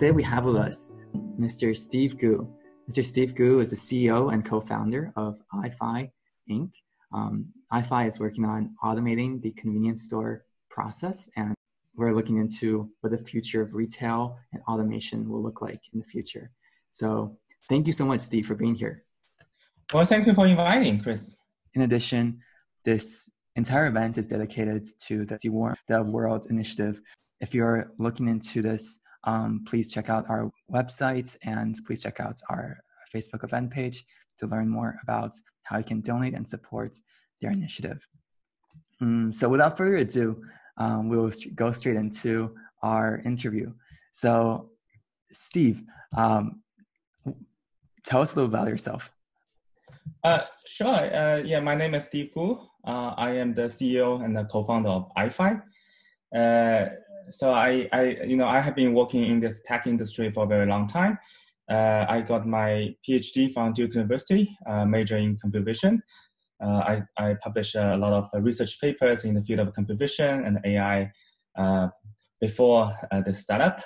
Today we have with us Mr. Steve Gu. Mr. Steve Gu is the CEO and co-founder of AiFi Inc. Um, AiFi is working on automating the convenience store process, and we're looking into what the future of retail and automation will look like in the future. So, thank you so much, Steve, for being here. Well, thank you for inviting, Chris. In addition, this entire event is dedicated to the Deworm the World Initiative. If you're looking into this, um, please check out our website and please check out our Facebook event page to learn more about how you can donate and support their initiative. Mm, so without further ado, um, we'll go straight into our interview. So, Steve, um, tell us a little about yourself. Uh, sure. Uh, yeah, my name is Steve Gu. Uh, I am the CEO and the co-founder of AiFi. So I, I, you know, I have been working in this tech industry for a very long time. Uh, I got my PhD from Duke University, uh, major in computer vision. Uh, I, I published a lot of research papers in the field of computer vision and AI uh, before uh, the startup.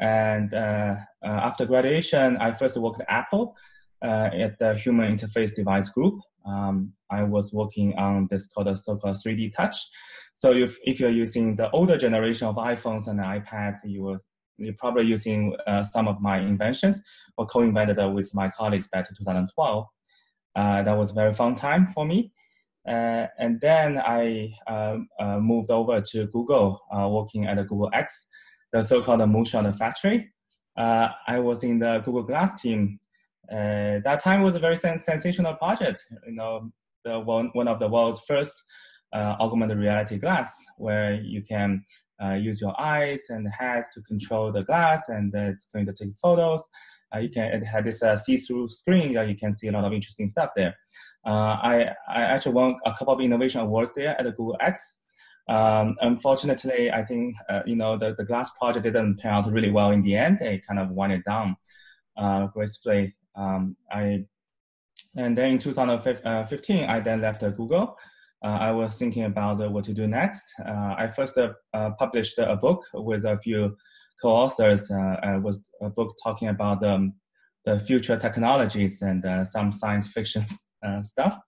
And uh, after graduation, I first worked at Apple at the Human Interface Device Group. Um, I was working on this called a so-called 3D Touch. So if, if you're using the older generation of iPhones and iPads, you will you're probably using uh, some of my inventions or co-invented with my colleagues back in 2012. Uh, that was a very fun time for me. Uh, and then I um, uh, moved over to Google, uh, working at the Google X, the so-called Moonshot Factory. Uh, I was in the Google Glass team. That time was a very sens- sensational project. You know, the one, one of the world's first augmented reality glass, where you can uh, use your eyes and hands to control the glass, and it's going to take photos. Uh, you can it had this uh, see-through screen that you can see a lot of interesting stuff there. Uh, I I actually won a couple of innovation awards there at the Google X. Um, unfortunately, I think uh, you know the, the glass project didn't pan out really well in the end. It kind of it down uh, gracefully. Um, I and then in 2015, I then left Google uh, I was thinking about uh, what to do next. Uh, I first published a book with a few co-authors. it was a book talking about um, the future technologies and some science fiction stuff.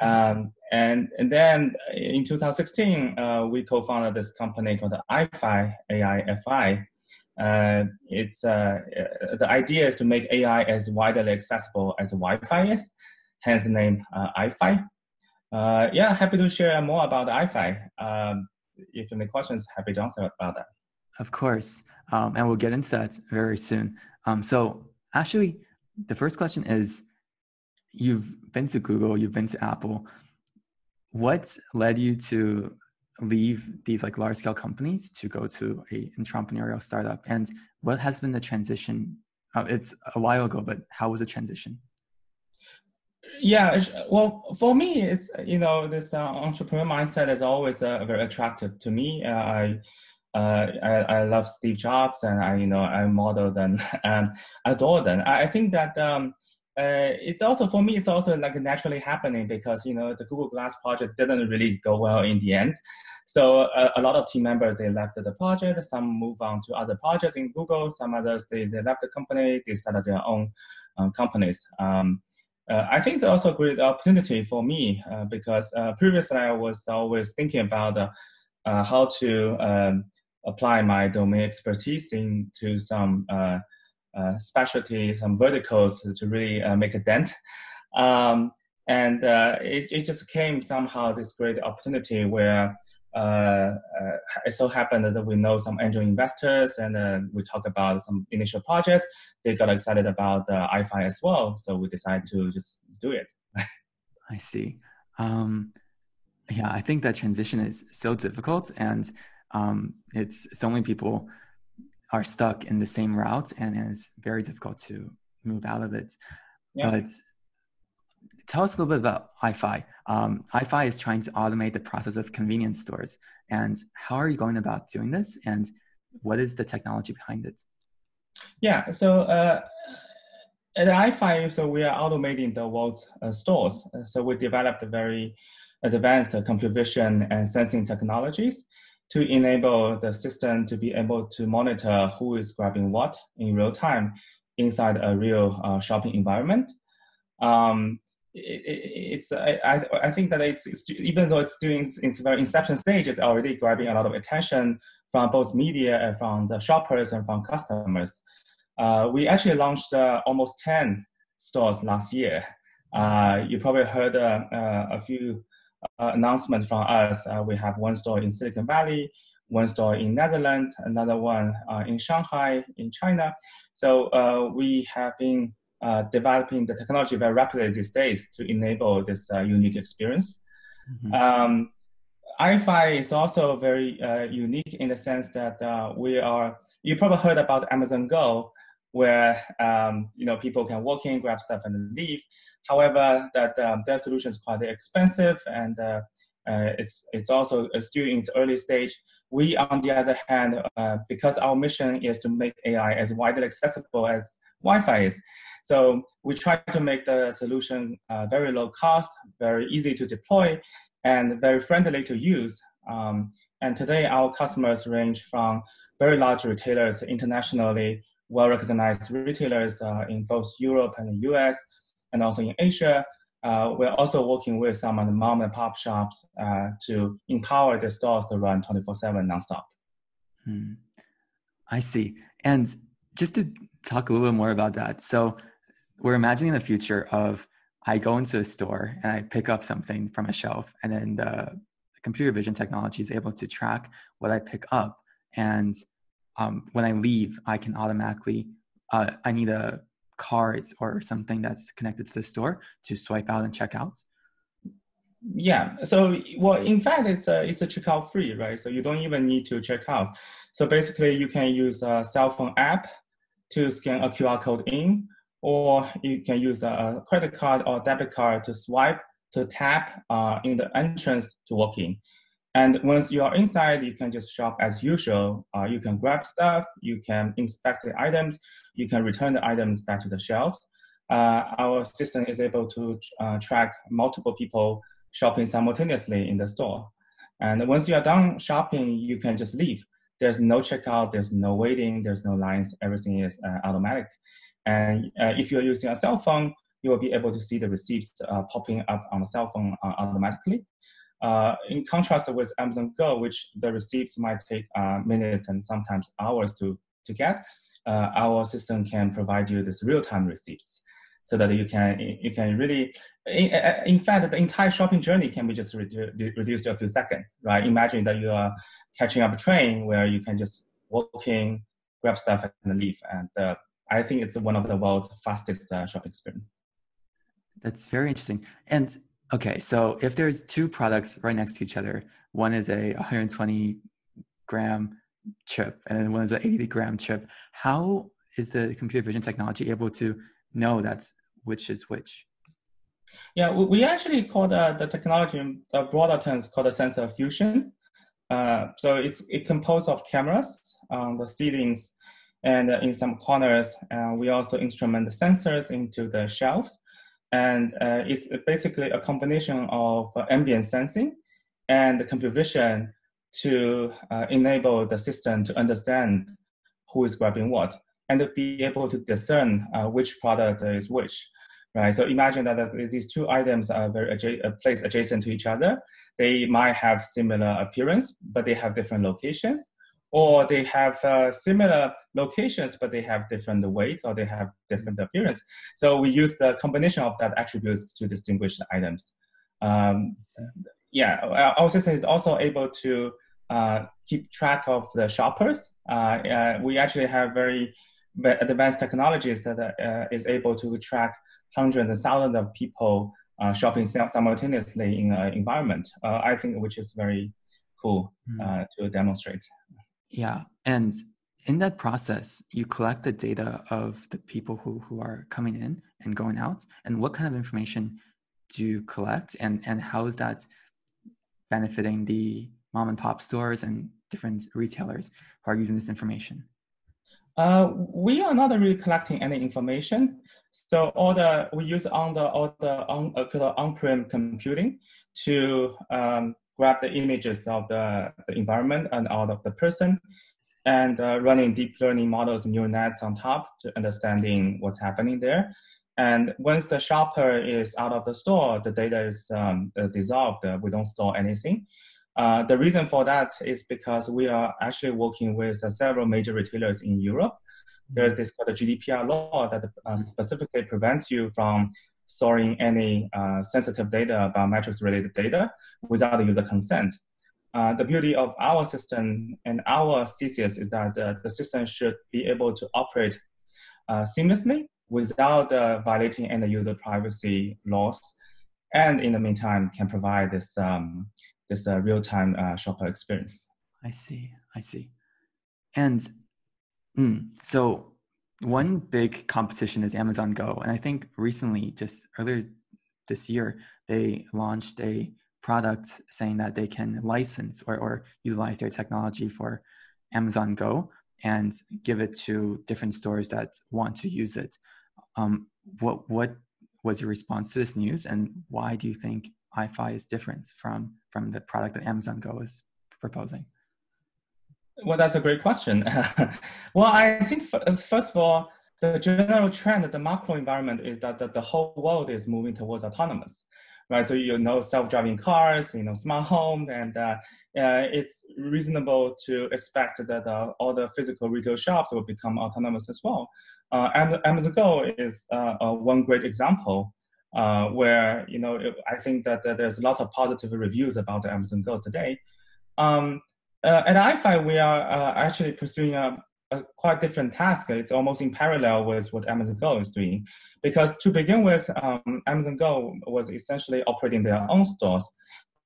Um, and, and then in 2016, uh, we co-founded this company called iFi, AIFI. Uh, it's uh, the idea is to make AI as widely accessible as Wi-Fi is, hence the name AiFi. Uh, yeah, happy to share more about AiFi. Um, if any questions, happy to answer about that. Of course, um, and we'll get into that very soon. Um, so, actually, the first question is: You've been to Google, you've been to Apple. What led you to leave these like large scale companies to go to a entrepreneurial startup? And what has been the transition? Uh, it's a while ago, but how was the transition? yeah well for me it's you know this uh, entrepreneur mindset is always uh, very attractive to me uh, I, uh, I, I love steve jobs and i you know i model them and adore them i, I think that um, uh, it's also for me it's also like naturally happening because you know the google glass project didn't really go well in the end. So uh, a lot of team members they left the project. Some move on to other projects in google. Some others they, they left the company. They started their own um, companies. Um, uh, I think it's also a great opportunity for me uh, because uh, previously I was always thinking about uh, how to um, apply my domain expertise into some uh, specialty, some verticals to really make a dent. Um, and it, it just came somehow this great opportunity where uh, uh, it so happened that we know some angel investors and uh, we talk about some initial projects. They got excited about uh, AiFi as well. So we decided to just do it. I see. Um, yeah, I think that transition is so difficult and um, it's so many people are stuck in the same route and it's very difficult to move out of it. Yeah. But tell us a little bit about AiFi. Um, AiFi is trying to automate the process of convenience stores. And how are you going about doing this? And what is the technology behind it? Yeah, so uh, at AiFi, so we are automating the world's uh, stores. So we developed very advanced computer vision and sensing technologies. To enable the system to be able to monitor who is grabbing what in real time inside a real uh, shopping environment. Um, it, it, it's I, I think that it's, it's, even though it's doing its very inception stage, it's already grabbing a lot of attention from both media and from the shoppers and from customers. Uh, we actually launched uh, almost 10 stores last year. Uh, you probably heard uh, uh, a few uh, announcements from us. we have one store in Silicon Valley, one store in Netherlands, another one in Shanghai, in China. So we have been developing the technology very rapidly these days to enable this unique experience. Mm-hmm. Um, AiFi is also very uh, unique in the sense that uh, we are, you probably heard about Amazon Go, where um, you know people can walk in, grab stuff, and leave. However, that um, their solution is quite expensive, and uh, uh, it's it's also still in its early stage. We, on the other hand, uh, because our mission is to make AI as widely accessible as Wi-Fi is, so we try to make the solution uh, very low cost, very easy to deploy, and very friendly to use. Um, and today, our customers range from very large retailers internationally, well recognized retailers uh, in both Europe and the US, and also in Asia. Uh, we're also working with some of the mom and pop shops uh, to empower the stores to run 24 7 nonstop. Hmm. I see. And just to talk a little bit more about that. So, we're imagining the future of I go into a store and I pick up something from a shelf, and then the computer vision technology is able to track what I pick up. And um, when I leave, I can automatically, uh, I need a card or something that's connected to the store to swipe out and check out. Yeah. So, well, in fact, it's a it's a checkout free, right? So you don't even need to check out. So basically, you can use a cell phone app to scan a QR code in, or you can use a credit card or debit card to swipe to tap uh, in the entrance to walk in. And once you are inside, you can just shop as usual. Uh, you can grab stuff, you can inspect the items, you can return the items back to the shelves. Uh, our system is able to uh, track multiple people shopping simultaneously in the store. And once you are done shopping, you can just leave. There's no checkout, there's no waiting, there's no lines, everything is uh, automatic. And uh, if you're using a cell phone, you will be able to see the receipts uh, popping up on the cell phone automatically. Uh, in contrast with Amazon Go, which the receipts might take uh, minutes and sometimes hours to, to get, uh, our system can provide you this real-time receipts so that you can you can really in, in, fact the entire shopping journey can be just redu- reduced to a few seconds right? Imagine that you are catching up a train where you can just walk in grab stuff and leave. And uh, i think it's one of the world's fastest uh, shopping experience. That's very interesting. And Okay, so if there's two products right next to each other, one is a 120 gram chip and then one is an 80 gram chip, how is the computer vision technology able to know that's which is which? Yeah, we actually call the, the technology in broader terms called the sensor fusion. Uh, so it's it composed of cameras on the ceilings and in some corners. Uh, we also instrument the sensors into the shelves and uh, it's basically a combination of uh, ambient sensing and computer vision to uh, enable the system to understand who is grabbing what and be able to discern uh, which product is which. Right. So imagine that, these two items are very adja- uh, placed adjacent to each other. They might have similar appearance, but they have different locations or they have uh, similar locations, but they have different weights or they have different appearance. So we use the combination of that attributes to distinguish the items. Um, yeah, our system is also able to uh, keep track of the shoppers. Uh, uh we actually have very advanced technologies that uh, is able to track hundreds and thousands of people uh, shopping simultaneously in an environment. I think which is very cool mm. to demonstrate. Yeah. And in that process, you collect the data of the people who, who are coming in and going out. And what kind of information do you collect? And, and how is that benefiting the mom and pop stores and different retailers who are using this information? Uh, we are not really collecting any information. So all the we use on the all the on uh, on-prem computing to um, grab the images of the, the environment and out of the person, and uh, running deep learning models, neural nets on top to understanding what's happening there. And once the shopper is out of the store, the data is um, uh, dissolved. Uh, we don't store anything. Uh, the reason for that is because we are actually working with uh, several major retailers in Europe. There's this called the GDPR law that uh, specifically prevents you from storing any uh, sensitive data, biometrics related data without the user consent. the beauty of our system and our thesis is that the system should be able to operate seamlessly without uh, violating any user privacy laws, and in the meantime can provide this um, this uh, real time uh, shopper experience. I see. I see. And mm, so one big competition is Amazon Go, and I think recently, just earlier this year, they launched a product saying that they can license or, or utilize their technology for Amazon Go and give it to different stores that want to use it. Um, what what was your response to this news, and why do you think AiFi is different from from the product that Amazon Go is proposing? Well, that's a great question. well, I think first of all, the general trend, of the macro environment is that the, the whole world is moving towards autonomous right? So you know self-driving cars, you know smart home, and uh, uh, it's reasonable to expect that uh, all the physical retail shops will become autonomous as well. Uh, and Amazon Go is uh, one great example. Uh, where you know I think that, that, there's a lot of positive reviews about the Amazon Go today. Um, at AiFi, we are actually pursuing a, a quite different task. It's almost in parallel with what Amazon Go is doing, because to begin with, um, Amazon Go was essentially operating their own stores,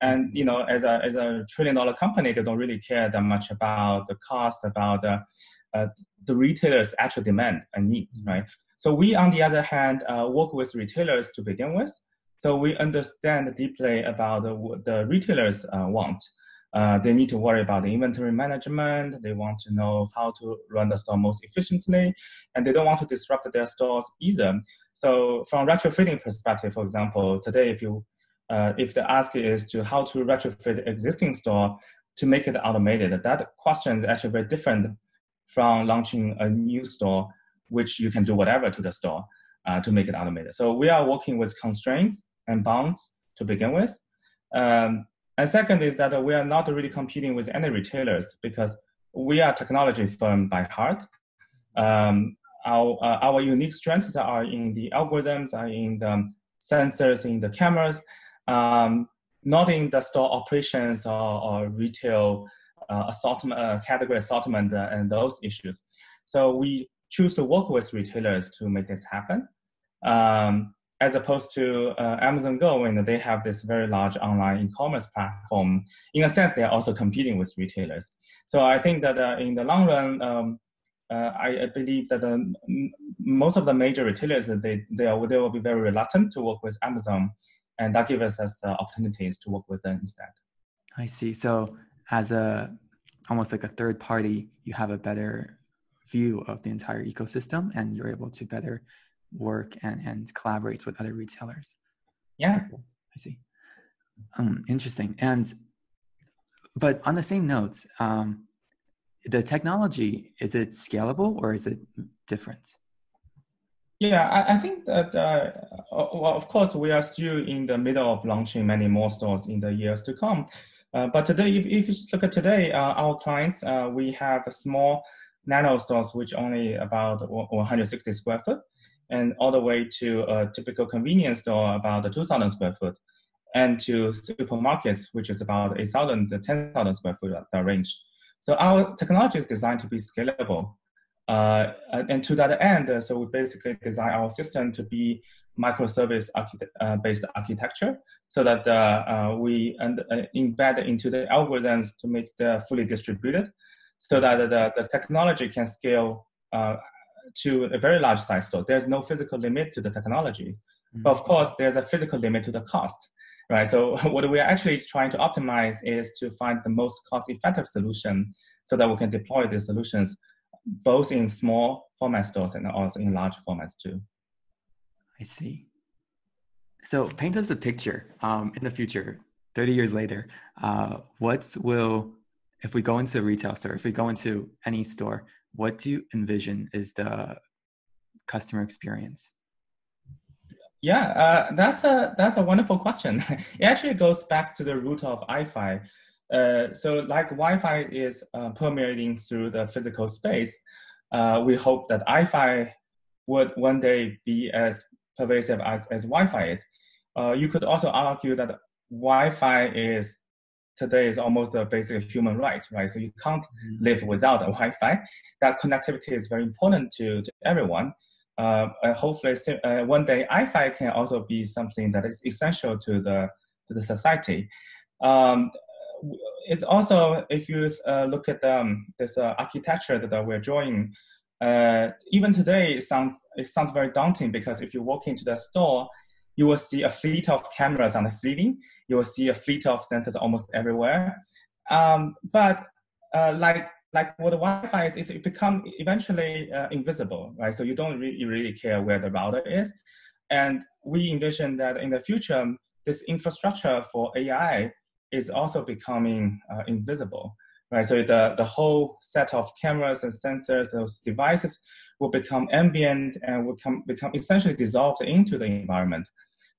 and you know, as a as a trillion dollar company, they don't really care that much about the cost, about the uh, the retailers' actual demand and needs, right? So we, on the other hand, uh, work with retailers to begin with. So we understand deeply about what the retailers uh, want. Uh, they need to worry about the inventory management. They want to know how to run the store most efficiently, and they don't want to disrupt their stores either. So, from retrofitting perspective, for example, today if you uh, if the ask is to how to retrofit existing store to make it automated, that question is actually very different from launching a new store, which you can do whatever to the store uh, to make it automated. So we are working with constraints and bounds to begin with. Um, and second is that we are not really competing with any retailers because we are technology firm by heart. Um, our, uh, our unique strengths are in the algorithms, are in the sensors, in the cameras, um, not in the store operations or, or retail uh, assortment, uh, category assortment uh, and those issues. So we choose to work with retailers to make this happen. Um, as opposed to uh, Amazon Go, and they have this very large online e-commerce platform. In a sense, they are also competing with retailers. So I think that uh, in the long run, um, uh, I, I, believe that uh, most of the major retailers they they, are, they will be very reluctant to work with Amazon, and that gives us uh, opportunities to work with them instead. I see. So as a almost like a third party, you have a better view of the entire ecosystem, and you're able to better work and, and collaborates with other retailers. Yeah. I see. Um, interesting. And, but on the same notes, um, the technology, is it scalable or is it different? Yeah, I, I think that, uh, well, of course, we are still in the middle of launching many more stores in the years to come. Uh, but today, if, if you just look at today, uh, our clients, uh, we have small nano stores, which only about 160 square foot and all the way to a typical convenience store about 2,000 square foot, and to supermarkets, which is about 8,000 to 10,000 square foot, that range. So our technology is designed to be scalable. Uh, and to that end, uh, so we basically design our system to be microservice architect, uh, based architecture so that uh, uh, we and, uh, embed into the algorithms to make them fully distributed so that the, the technology can scale to a very large size store. There's no physical limit to the technology. Mm-hmm. But of course, there's a physical limit to the cost, right? So what we're actually trying to optimize is to find the most cost-effective solution so that we can deploy these solutions both in small format stores and also in large formats too. I see. So paint us a picture um, in the future. 30 years later, uh, what will, if we go into a retail store, if we go into any store, what do you envision is the customer experience? Yeah, uh, that's a that's a wonderful question. it actually goes back to the root of AiFi. Uh, so, like Wi-Fi is uh, permeating through the physical space, uh, we hope that AiFi would one day be as pervasive as, as Wi-Fi is. Uh, you could also argue that Wi-Fi is today is almost a basic human right, right? So you can't mm-hmm. live without a Wi-Fi. That connectivity is very important to, to everyone. Uh, hopefully, uh, one day Wi-Fi can also be something that is essential to the to the society. Um, it's also if you uh, look at um, this uh, architecture that we're drawing. Uh, even today, it sounds it sounds very daunting because if you walk into the store, you will see a fleet of cameras on the ceiling. You will see a fleet of sensors almost everywhere. Um, but uh, like like what Wi-Fi is, is it become eventually uh, invisible, right? So you don't really, really care where the router is. And we envision that in the future, this infrastructure for AI is also becoming uh, invisible, right? So the, the whole set of cameras and sensors, those devices will become ambient and will come, become essentially dissolved into the environment.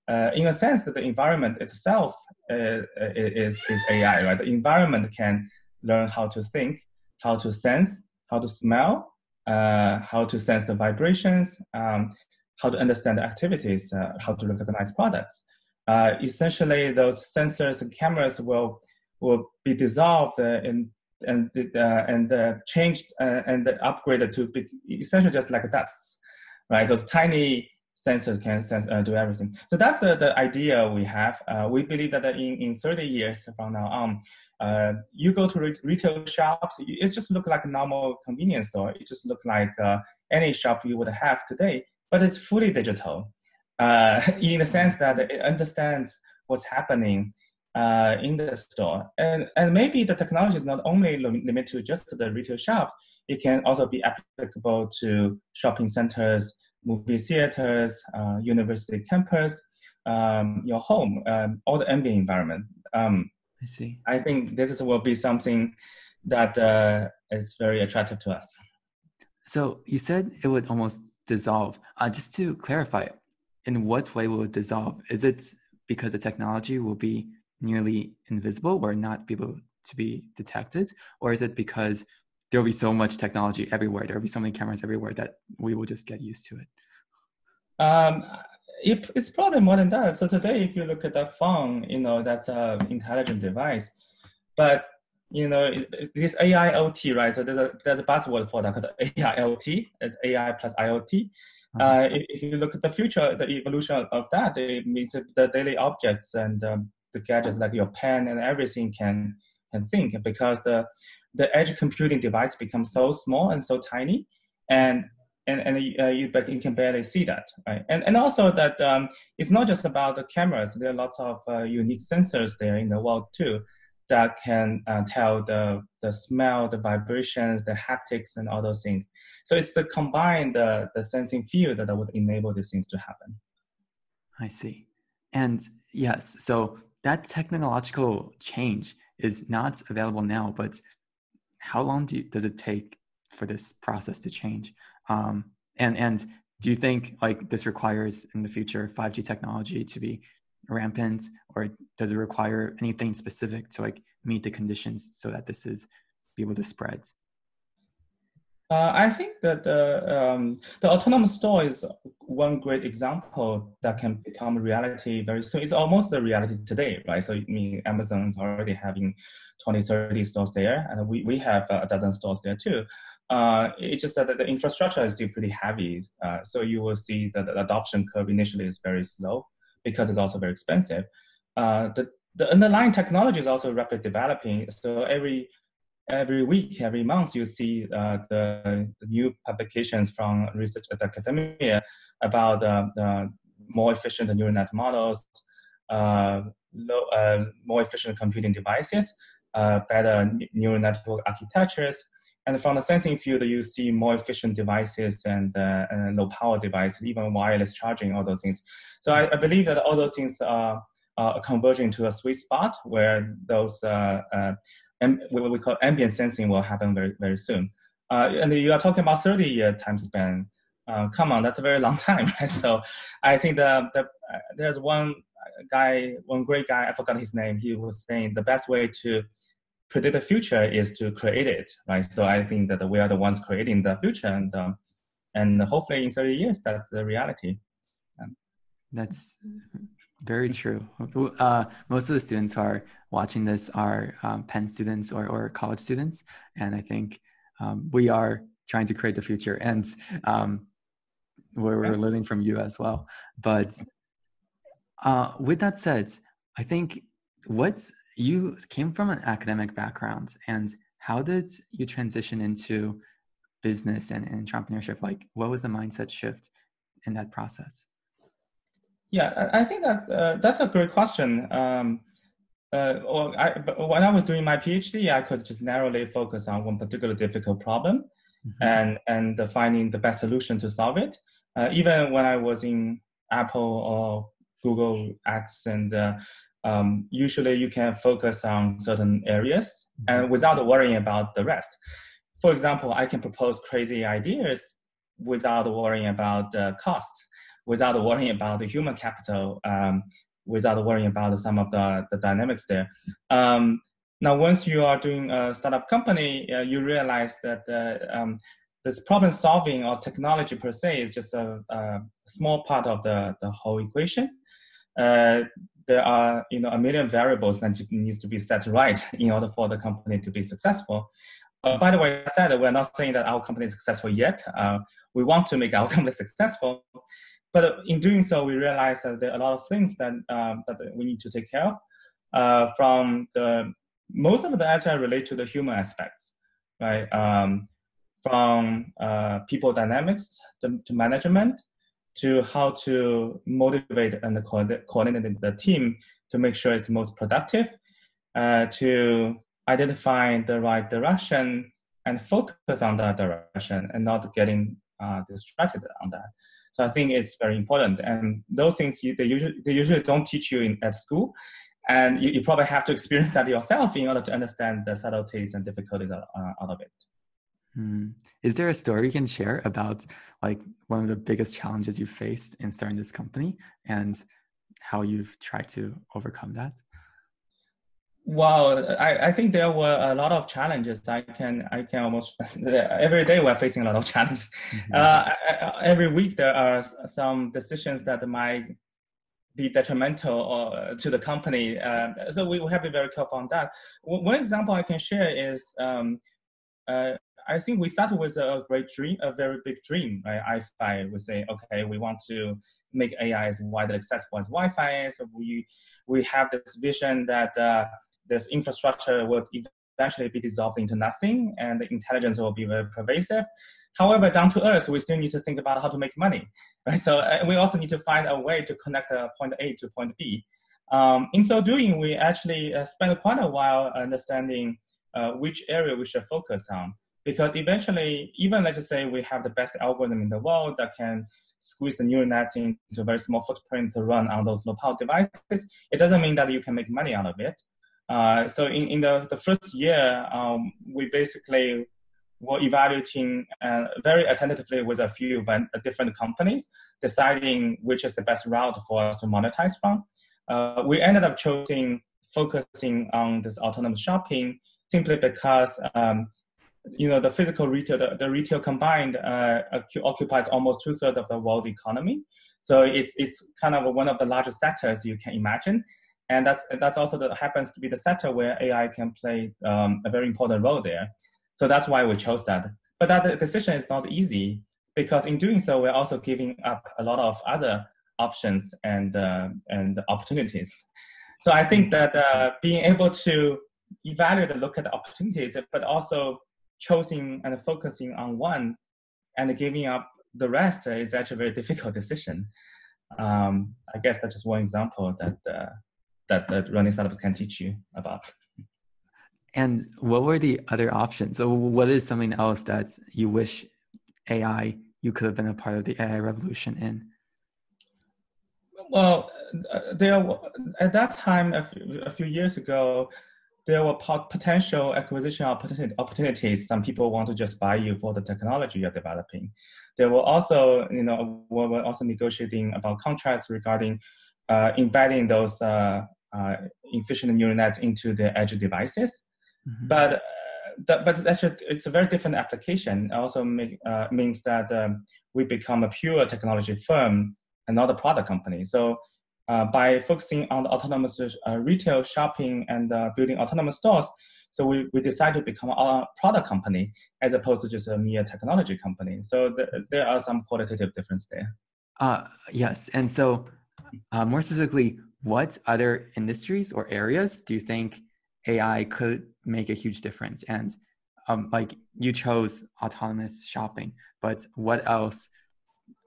Uh, in a sense that the environment itself uh, is, is AI, right? The environment can learn how to think, how to sense, how to smell, uh, how to sense the vibrations, um, how to understand the activities, uh, how to recognize products. Uh, essentially, those sensors and cameras will will be dissolved in and uh, and uh, changed uh, and upgraded to be essentially just like dusts, right? Those tiny sensors can sense, uh, do everything. So that's the, the idea we have. Uh, we believe that in, in 30 years from now on, uh, you go to re- retail shops, it just look like a normal convenience store. It just look like any shop you would have today, but it's fully digital in the sense that it understands what's happening uh, in the store. And, and maybe the technology is not only limited to just the retail shop, it can also be applicable to shopping centers, movie theaters, uh, university campus, um, your home, um, all the ambient environment. Um, I see. I think this is, will be something that uh, is very attractive to us. So you said it would almost dissolve. Uh, just to clarify, in what way will it dissolve? Is it because the technology will be nearly invisible or not be able to be detected? Or is it because there will be so much technology everywhere, there will be so many cameras everywhere that we will just get used to it? Um, it, it's probably more than that. So today, if you look at that phone, you know, that's an intelligent device. But you know, this AIoT, right? So there's a there's a buzzword for that called AIoT. It's AI plus IoT. Uh-huh. Uh, if, if, you look at the future, the evolution of that, it means that the daily objects and um, the gadgets like your pen and everything can can think because the the edge computing device becomes so small and so tiny and and, and uh, you, you can barely see that, right? And, and also that um, it's not just about the cameras. There are lots of uh, unique sensors there in the world too that can uh, tell the, the smell, the vibrations, the haptics, and all those things. So it's the combined uh, the sensing field that would enable these things to happen. I see. And yes, so that technological change is not available now, but how long do you, does it take for this process to change? Um, and and do you think like this requires in the future 5G technology to be rampant, or does it require anything specific to like meet the conditions so that this is be able to spread? Uh, I think that the, um, the autonomous store is one great example that can become reality very soon. It's almost the reality today, right? So I mean, Amazon's already having 20, 30 stores there, and we, we have a dozen stores there too. Uh, it's just that the infrastructure is still pretty heavy. Uh, so you will see that the adoption curve initially is very slow because it's also very expensive. Uh, the, the underlying technology is also rapidly developing. So every every week, every month, you see uh, the, new publications from research at academia about uh, the more efficient neural net models, uh, low, uh, more efficient computing devices, better neural network architectures. And from the sensing field, you see more efficient devices and, uh, and low power devices, even wireless charging, all those things. So I, I believe that all those things are uh, converging to a sweet spot where those uh, uh, what we call ambient sensing will happen very very soon. Uh, and you are talking about 30 year time span. Uh, come on, that's a very long time, right? So I think the, the uh, there's one guy, one great guy, I forgot his name. He was saying the best way to predict the future is to create it, right? So I think that we are the ones creating the future, and um, and hopefully in 30 years that's the reality. That's very true. Uh, most of the students are watching this are um, Penn students or, or college students. And I think um, we are trying to create the future. And um, we're, we're learning from you as well. But uh, with that said, I think what you came from an academic background and how did you transition into business and, and entrepreneurship? Like, what was the mindset shift in that process? Yeah, I think that uh, that's a great question. Um, uh, well, I, when I was doing my PhD, I could just narrowly focus on one particular difficult problem, mm-hmm. and and finding the best solution to solve it. Uh, even when I was in Apple or Google X, and uh, um, usually you can focus on certain areas mm-hmm. and without worrying about the rest. For example, I can propose crazy ideas without worrying about uh, cost without worrying about the human capital, um, without worrying about some of the, the dynamics there. Um, now, once you are doing a startup company, uh, you realize that uh, um, this problem solving or technology per se is just a, a small part of the, the whole equation. Uh, there are you know a million variables that needs to be set right in order for the company to be successful. Uh, by the way, I said we're not saying that our company is successful yet. Uh, we want to make our company successful, but in doing so, we realized that there are a lot of things that um, that we need to take care of. Uh, from the most of the agile relate to the human aspects, right? Um, from uh, people dynamics to, to, management to how to motivate and coordinate the team to make sure it's most productive, uh, to identify the right direction and focus on that direction and not getting uh, distracted on that. So I think it's very important. And those things you, they usually they usually don't teach you in at school, and you, you, probably have to experience that yourself in order to understand the subtleties and difficulties out, uh, out of it. Hmm. Is there a story you can share about like one of the biggest challenges you faced in starting this company and how you've tried to overcome that? Well, I, I think there were a lot of challenges. I can I can almost every day we're facing a lot of challenges. Mm-hmm. Uh, every week there are some decisions that might be detrimental or, uh, to the company. Uh, so we have to be very careful on that. One example I can share is um, uh, I think we started with a great dream, a very big dream. Right? I would say, okay, we want to make AI as widely accessible as Wi-Fi. So we we have this vision that uh, this infrastructure will eventually be dissolved into nothing and the intelligence will be very pervasive. However, down to earth, we still need to think about how to make money, right? So uh, we also need to find a way to connect a point A to point B. Um, in so doing, we actually uh, spent quite a while understanding uh, which area we should focus on. Because eventually, even let's just say we have the best algorithm in the world that can squeeze the neural nets into a very small footprint to run on those low power devices, it doesn't mean that you can make money out of it. Uh, so in, in the, the first year, um, we basically were evaluating uh, very attentively with a few uh, different companies, deciding which is the best route for us to monetize from. Uh, we ended up choosing focusing on this autonomous shopping simply because um, you know the physical retail, the, the retail combined uh, occupies almost two thirds of the world economy. So it's it's kind of one of the largest sectors you can imagine and that's that's also the, happens to be the sector where AI can play um, a very important role there. So that's why we chose that. But that decision is not easy because in doing so, we're also giving up a lot of other options and uh, and opportunities. So I think that uh, being able to evaluate and look at the opportunities, but also choosing and focusing on one and giving up the rest is actually a very difficult decision. Um, I guess that's just one example that uh, that, that running startups can teach you about. And what were the other options? So what is something else that you wish AI you could have been a part of the AI revolution in? Well, there at that time a few, a few years ago there were potential acquisition opportunities. Some people want to just buy you for the technology you're developing. There were also, you know, we were also negotiating about contracts regarding uh, embedding those uh, uh, efficient neural nets into the edge devices. Mm-hmm. But uh, the, but actually, it's a very different application. It also make, uh, means that um, we become a pure technology firm and not a product company. So uh, by focusing on the autonomous uh, retail shopping and uh, building autonomous stores. So we, we decided to become a product company as opposed to just a mere technology company. So th- there are some qualitative difference there. Uh, yes, and so uh, more specifically, what other industries or areas do you think AI could make a huge difference? And um, like you chose autonomous shopping, but what else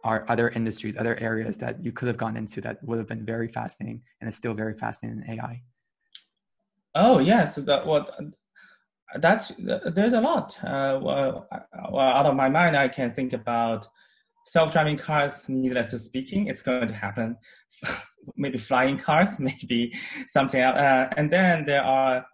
are other industries, other areas that you could have gone into that would have been very fascinating and is still very fascinating in AI? Oh yes, that, what that's there's a lot. Uh, well, well, out of my mind, I can think about self-driving cars. Needless to speaking, it's going to happen. maybe flying cars, maybe something else. Uh, and then there are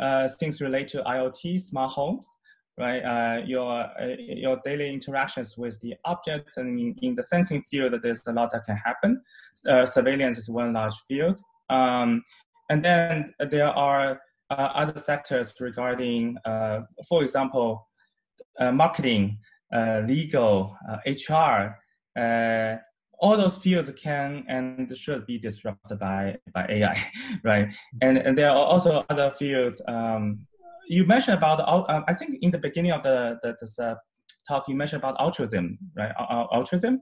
uh, things related to IoT, smart homes right? Uh, your uh, your daily interactions with the objects and in, in, the sensing field, there's a lot that can happen. Uh, surveillance is one large field, um, and then there are uh, other sectors regarding, for example, marketing, legal, HR. all those fields can and should be disrupted by, by AI, right? And, and there are also other fields um, you mentioned about uh, I think in the beginning of the, the this uh, talk you mentioned about altruism, right? Altruism.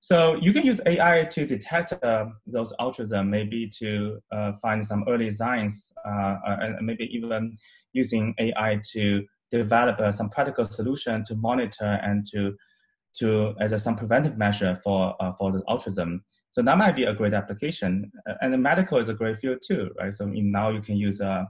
So you can use AI to detect uh, those altruism, maybe to uh, find some early signs, uh, uh, and maybe even using AI to develop some practical solution to monitor and to to as a, some preventive measure for for the altruism. So that might be a great application, and the medical is a great field too, right? So now you can use uh,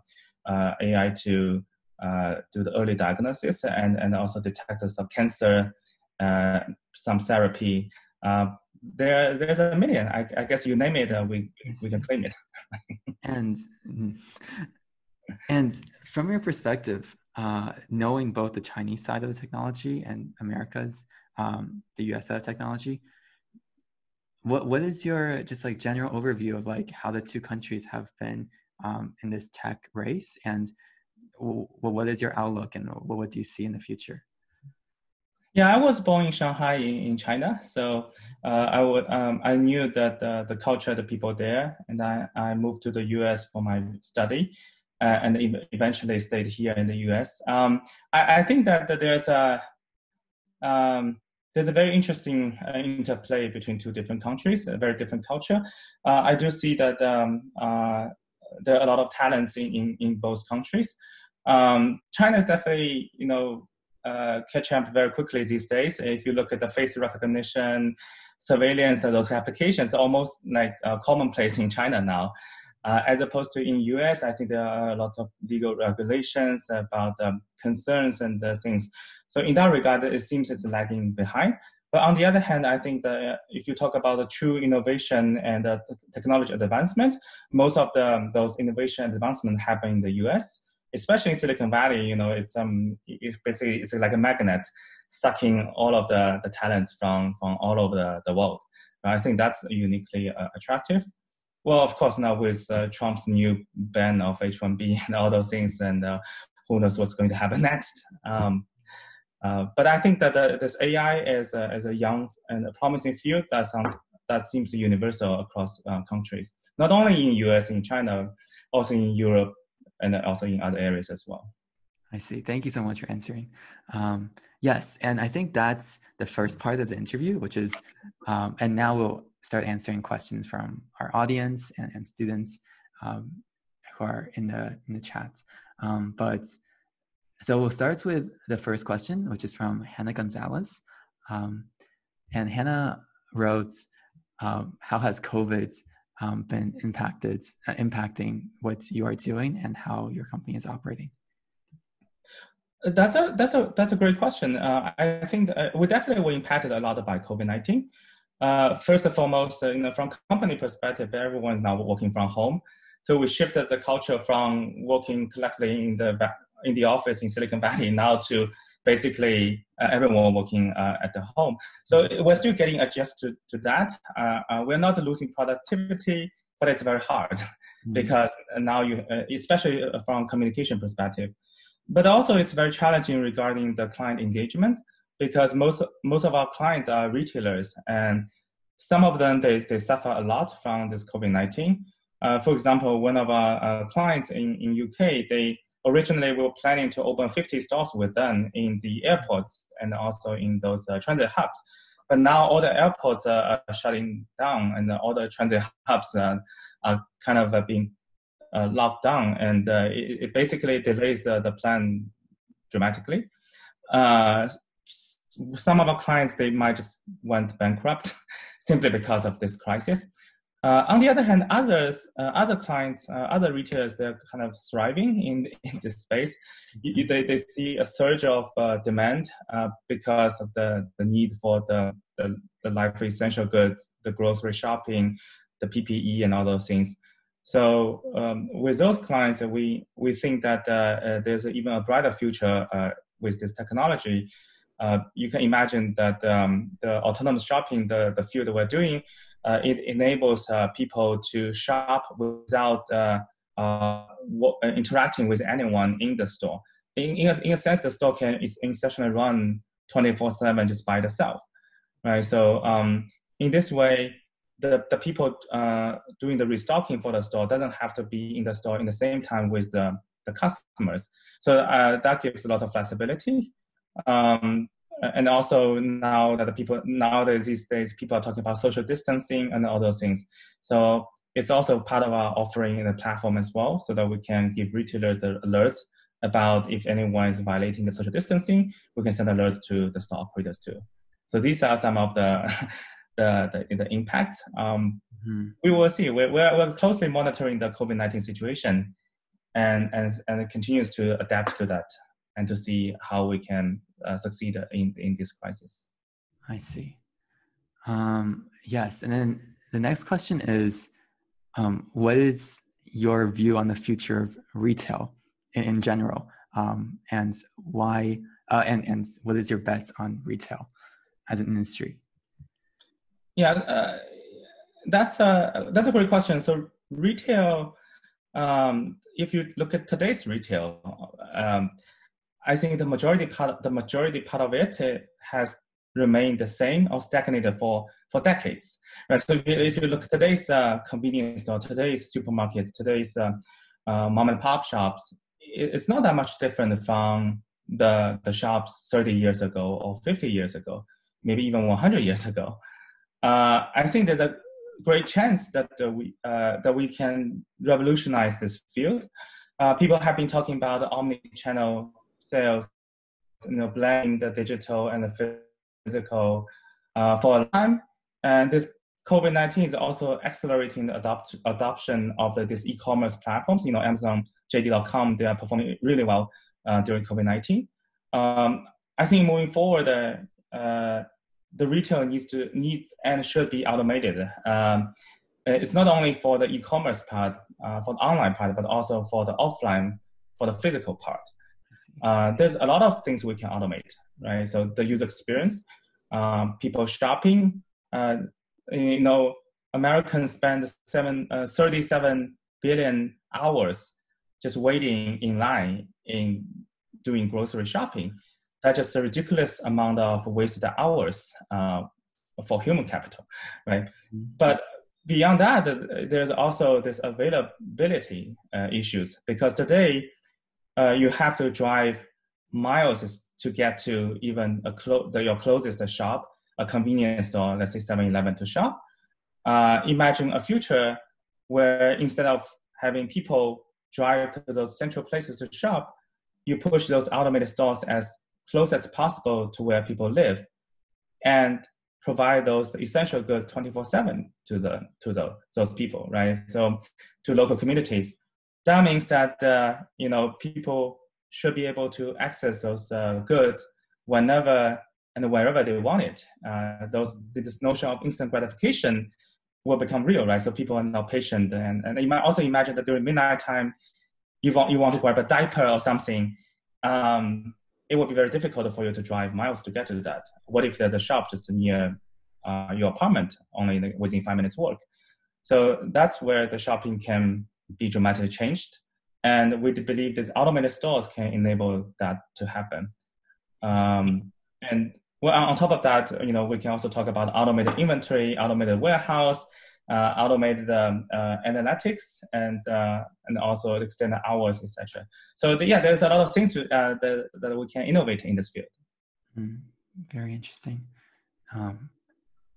AI to uh, do the early diagnosis and, and also detect some cancer, uh, some therapy. there, there's a million. I, I, guess you name it, we, we can claim it. and and from your perspective, uh, knowing both the Chinese side of the technology and America's, um, the U.S. side of technology, what what is your just like general overview of like how the two countries have been um, in this tech race? And well, what is your outlook and what, what do you see in the future? Yeah, I was born in Shanghai in, in China, so uh, I would um, I knew that uh, the culture, the people there, and I, I moved to the U.S. for my study, uh, and eventually stayed here in the U.S. Um, I, I, think that, that there's a um, there's a very interesting uh, interplay between two different countries, a very different culture. Uh, I do see that um, uh, there are a lot of talents in, in, in both countries. Um, China is definitely, you know, uh, catching up very quickly these days. If you look at the face recognition, surveillance, and those applications, almost like uh, commonplace in China now. Uh, as opposed to in US, I think there are lots of legal regulations about um, concerns and uh, things. So in that regard, it seems it's lagging behind. But on the other hand, I think that if you talk about the true innovation and the technology advancement, most of the those innovation and advancement happen in the U.S., especially in Silicon Valley. You know, it's um, it basically it's like a magnet sucking all of the, the talents from from all over the, the world. I think that's uniquely uh, attractive. Well, of course, now with uh, Trump's new ban of H-1B and all those things, and uh, who knows what's going to happen next. Um, uh, but I think that the, this AI is a, is a young and a promising field that sounds that seems universal across uh, countries, not only in US, in China, also in Europe, and also in other areas as well. I see. Thank you so much for answering. Um, yes, and I think that's the first part of the interview, which is, um, and now we'll start answering questions from our audience and, and students um, who are in the in the chat. Um, but so we'll start with the first question, which is from Hannah Gonzalez. Um, and Hannah wrote, um, how has COVID um, been impacted, uh, impacting what you are doing and how your company is operating? That's a that's a that's a great question. Uh, I think uh, we definitely were impacted a lot by COVID nineteen. Uh, first and foremost, uh, you know, from company perspective, everyone is now working from home. So we shifted the culture from working collectively in the in the office in Silicon Valley now to basically uh, everyone working uh, at the home. So we're still getting adjusted to, to that. Uh, uh, we're not losing productivity, but it's very hard mm-hmm. because now you, uh, especially from communication perspective, but also it's very challenging regarding the client engagement because most most of our clients are retailers and some of them they, they suffer a lot from this covid-19 uh, for example one of our uh, clients in, in uk they originally we were planning to open 50 stores with them in the airports and also in those uh, transit hubs. But now all the airports are, are shutting down and all the transit hubs uh, are kind of uh, being uh, locked down and it, it, basically delays the, the plan dramatically some of our clients they might just went bankrupt simply because of this crisis. Uh, on the other hand, others, uh, other clients, uh, other retailers, they're kind of thriving in, in this space. You, they, they see a surge of uh, demand uh, because of the, the need for the, the, the life essential goods, the grocery shopping, the PPE, and all those things. So um, with those clients, we, we think that uh, there's even a brighter future with this technology uh, you can imagine that um, the autonomous shopping, the, the field we're doing, uh, it enables uh, people to shop without uh, uh, interacting with anyone in the store. In, in, a, in a sense, the store can is essentially run 24/7 just by itself, right? So um, in this way, the, the people doing the restocking for the store doesn't have to be in the store in the same time with the, the customers. So that gives a lot of flexibility um, and also now that the people nowadays these days people are talking about social distancing and all those things. So it's also part of our offering in the platform as well, so that we can give retailers the alerts about if anyone is violating the social distancing. We can send alerts to the store operators too. So these are some of the the the, the impacts. Um, mm-hmm. We will see. We're, we're, we're closely monitoring the COVID nineteen situation, and and and it continues to adapt to that and to see how we can uh, succeed in in this crisis. I see. Um, yes, and then the next question is, um, what is your view on the future of retail in, in general, um, and why? Uh, and and what is your bets on retail as an industry? Yeah, uh, that's a that's a great question. So retail, um, if you look at today's retail, um, I think the majority part, the majority part of it uh, has remained the same or stagnated for, for decades. Right? So if you, if you look at today's uh, convenience store, today's supermarkets, today's uh, uh, mom and pop shops, it's not that much different from the, the shops 30 years ago or 50 years ago, maybe even 100 years ago. Uh, I think there's a great chance that uh, we that we can revolutionize this field. people have been talking about omni-channel sales, you know, blending the digital and the physical uh, for a time. And this COVID-19 is also accelerating the adopt, adoption of the, these e-commerce platforms. You know, Amazon, JD.com, they are performing really well uh, during COVID-19. Um, I think moving forward, uh, the retail needs to needs and should be automated. Um, it's not only for the e-commerce part, uh, for the online part, but also for the offline, for the physical part uh, there's a lot of things we can automate, right? So the user experience, um, people shopping, uh, you know, Americans spend seven, uh, 37 billion hours just waiting in line in doing grocery shopping. That's just a ridiculous amount of wasted hours uh, for human capital, right? Mm-hmm. But beyond that, there's also this availability uh, issues because today uh, you have to drive miles to get to even a clo- the, your closest shop, a convenience store, let's say 7-Eleven to shop. Uh, imagine a future where instead of having people drive to those central places to shop, you push those automated stores as close as possible to where people live and provide those essential goods 24-7 to the to the, those people right so to local communities that means that uh, you know people should be able to access those uh, goods whenever and wherever they want it. Uh, those this notion of instant gratification will become real, right? So people are now patient, and, and you might also imagine that during midnight time, you want you want to grab a diaper or something. Um, it would be very difficult for you to drive miles to get to that. What if there's a shop just near uh, your apartment, only within five minutes walk? So that's where the shopping can be dramatically changed. And we believe these automated stores can enable that to happen. Um, and well, on top of that, you know, we can also talk about automated inventory, automated warehouse, uh, automated um, uh, analytics, and uh, and also extended hours, etc. So the, yeah, there's a lot of things uh, that that we can innovate in this field. Mm, very interesting. Um,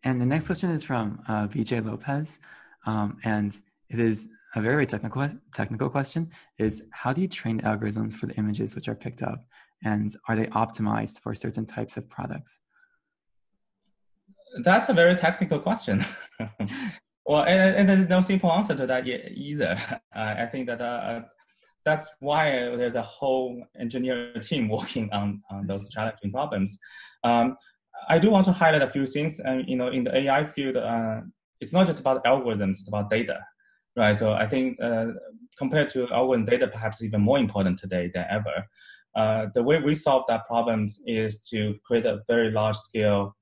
and the next question is from uh, Vijay Lopez, um, and it is a very technical technical question. Is how do you train the algorithms for the images which are picked up? and are they optimized for certain types of products? That's a very technical question. well, and, and, there's no simple answer to that either. Uh, I think that uh, that's why there's a whole engineer team working on, on those challenging problems. Um, I do want to highlight a few things. And you know, in the AI field, uh, it's not just about algorithms; it's about data, right? So I think uh, compared to algorithm data, perhaps even more important today than ever. Uh, the way we solve that problems is to create a very large scale,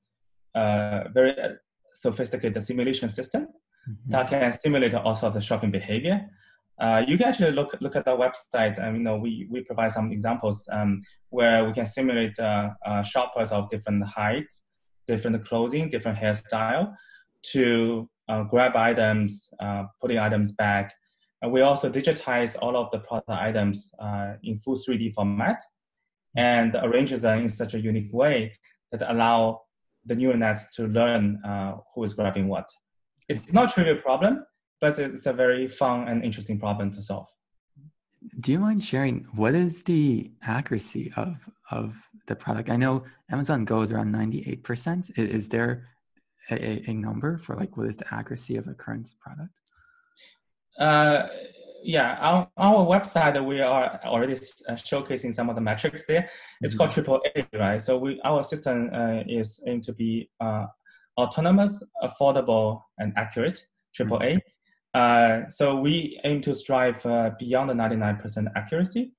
uh, very sophisticated simulation system mm-hmm. that can simulate all sorts of shopping behavior. Uh, you can actually look look at our website, and you know we, we provide some examples um, where we can simulate uh, uh, shoppers of different heights, different clothing, different hairstyle, to grab items, putting items back, and we also digitize all of the product items uh, in full 3D format and arranges them in such a unique way that allow the neural nets to learn uh, who is grabbing what. It's not a trivial problem, but it's a very fun and interesting problem to solve. Do you mind sharing what is the accuracy of of the product? I know Amazon Go is around 98%. Is there a, a number for like what is the accuracy of a current product? Uh, yeah, on our website we are already uh, showcasing some of the metrics there. It's mm-hmm. called Triple A, right? So we our system uh, is aimed to be uh, autonomous, affordable, and accurate. Triple A. Mm-hmm. Uh, so we aim to strive uh, beyond the 99% accuracy.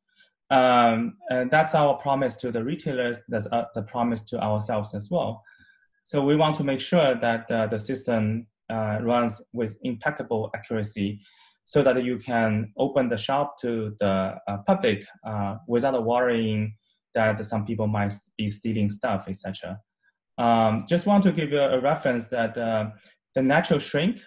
Um, and that's our promise to the retailers. That's uh, the promise to ourselves as well. So we want to make sure that the system runs with impeccable accuracy so that you can open the shop to the uh, public uh, without worrying that some people might be stealing stuff, etc. Um, just want to give you a reference that uh, the natural shrink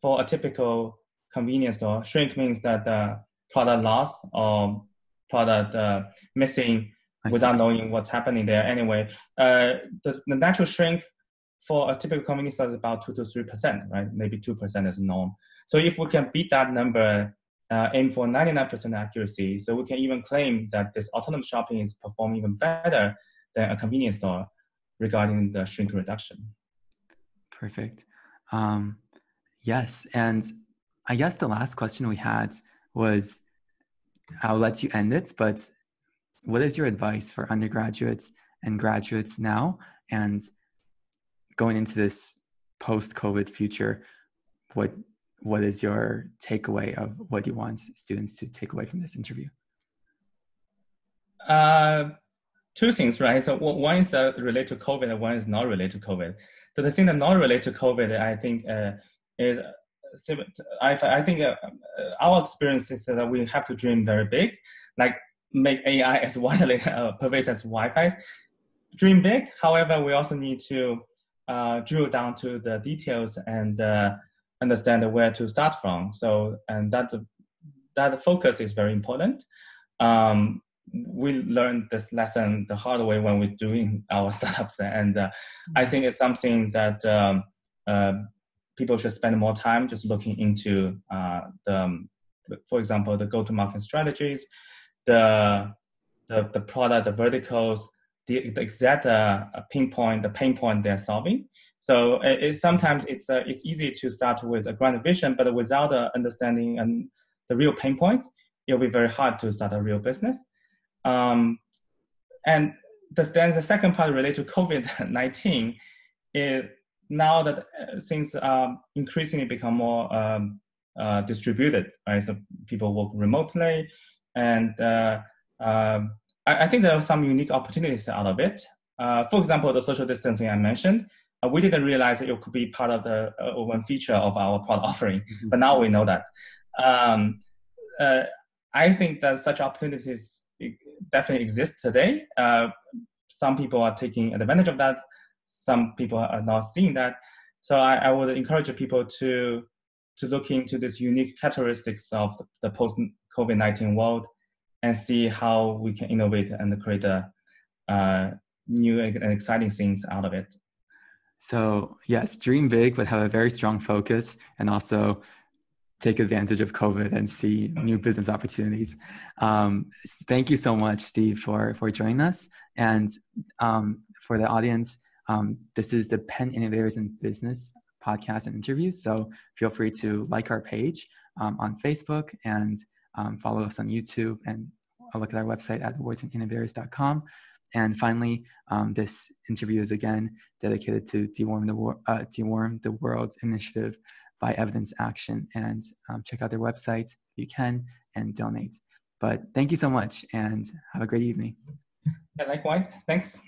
for a typical convenience store, shrink means that the product loss or product uh, missing without knowing what's happening there anyway. Uh, the, the natural shrink for a typical convenience store is about two to three percent, right? Maybe two percent is norm. So if we can beat that number, uh, aim for 99% accuracy, so we can even claim that this autonomous shopping is performing even better than a convenience store regarding the shrink reduction. Perfect. Um, yes, and I guess the last question we had was, I'll let you end it, but what is your advice for undergraduates and graduates now? And going into this post-COVID future, what what is your takeaway of what you want students to take away from this interview? Uh, two things, right? So one is uh, related to COVID, and one is not related to COVID. So the thing that not related to COVID, I think, uh, is I, I think uh, our experience is that we have to dream very big, like make AI as widely uh, pervasive as Wi-Fi. Dream big. However, we also need to uh, drill down to the details and uh, understand where to start from. So, and that that focus is very important. Um, we learned this lesson the hard way when we're doing our startups, and uh, I think it's something that um, uh, people should spend more time just looking into uh, the, um, for example, the go-to-market strategies, the the, the product, the verticals, the, the exact uh, pinpoint, the pain point they're solving. So it, it, sometimes it's uh, it's easy to start with a grand vision, but without uh, understanding and the real pain points, it'll be very hard to start a real business. Um, and then the second part related to COVID nineteen is now that uh, things um, increasingly become more um, uh, distributed, right? So people work remotely, and uh, um, I, I, think there are some unique opportunities out of it. Uh, for example, the social distancing I mentioned, uh, we didn't realize it could be part of the uh, one feature of our product offering, mm-hmm. but now we know that. Um, I think that such opportunities definitely exist today. some people are taking advantage of that some people are not seeing that. So I, I would encourage people to to look into these unique characteristics of the post COVID nineteen world and see how we can innovate and create a, uh, new and exciting things out of it. So yes, dream big, but have a very strong focus, and also take advantage of COVID and see new business opportunities. Um, thank you so much, Steve, for for joining us, and um, for the audience. Um, this is the Penn Innovators in Business podcast and interviews. So feel free to like our page um, on Facebook and um, follow us on YouTube and look at our website at wordsinnovators.com. And finally, um, this interview is again dedicated to Deworm the, uh, Deworm the World initiative by Evidence Action. And um, check out their website if you can and donate. But thank you so much and have a great evening. Yeah, likewise. Thanks.